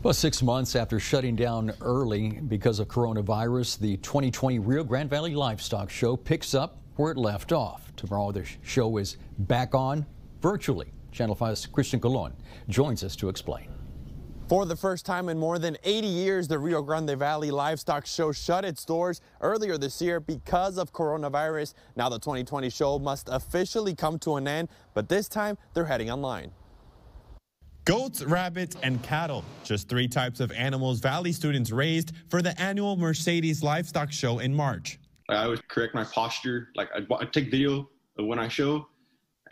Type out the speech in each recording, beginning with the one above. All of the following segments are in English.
Well, six months after shutting down early because of coronavirus, the 2020 Rio Grande Valley Livestock Show picks up where it left off. Tomorrow, the show is back on virtually. Channel 5's Christian Colon joins us to explain. For the first time in more than 80 years, the Rio Grande Valley Livestock Show shut its doors earlier this year because of coronavirus. Now the 2020 show must officially come to an end, but this time they're heading online. Goats, rabbits, and cattle. Just three types of animals Valley students raised for the annual Mercedes Livestock Show in March. I always correct my posture. Like I, I take video of when I show,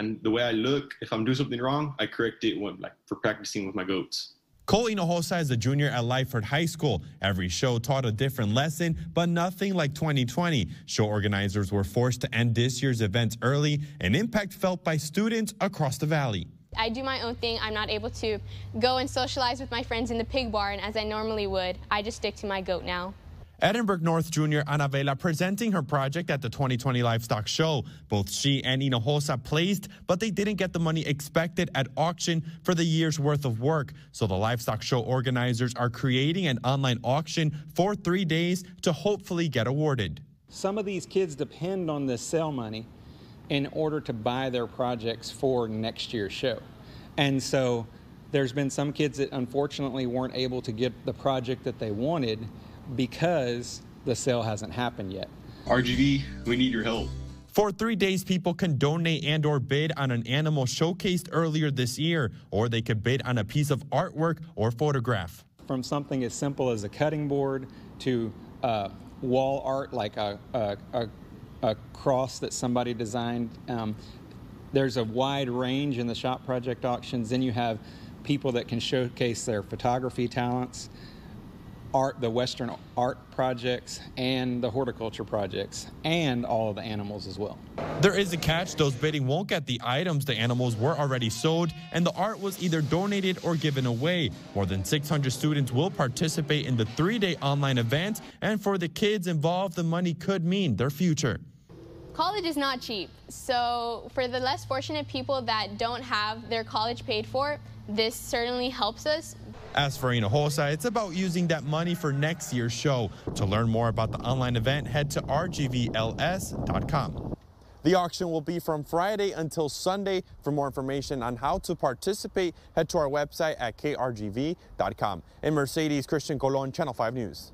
and the way I look. If I'm doing something wrong, I correct it when, like for practicing with my goats. Cole Hinojosa is a junior at Lyford High School. Every show taught a different lesson, but nothing like 2020. Show organizers were forced to end this year's events early, an impact felt by students across the valley. I do my own thing. I'm not able to go and socialize with my friends in the pig barn as I normally would. I just stick to my goat now. Edinburg North junior Anavela presenting her project at the 2020 Livestock Show. Both she and Hinojosa placed, but they didn't get the money expected at auction for the year's worth of work. So the Livestock Show organizers are creating an online auction for three days to hopefully get awarded. Some of these kids depend on this sale money in order to buy their projects for next year's show. And so there's been some kids that unfortunately weren't able to get the project that they wanted because the sale hasn't happened yet. RGV, we need your help. For three days, people can donate and or bid on an animal showcased earlier this year, or they could bid on a piece of artwork or photograph. From something as simple as a cutting board to uh, wall art like a, a, a a cross that somebody designed. Um, there's a wide range in the shop project auctions. Then you have people that can showcase their photography talents, art, the Western art projects, and the horticulture projects, and all of the animals as well. There is a catch. Those bidding won't get the items. The animals were already sold, and the art was either donated or given away. More than 600 students will participate in the three-day online event, and for the kids involved, the money could mean their future. College is not cheap, so for the less fortunate people that don't have their college paid for, this certainly helps us. As for Hinojosa, it's about using that money for next year's show. To learn more about the online event, head to rgvls.com. The auction will be from Friday until Sunday. For more information on how to participate, head to our website at krgv.com. In Mercedes, Christian Colon, Channel 5 News.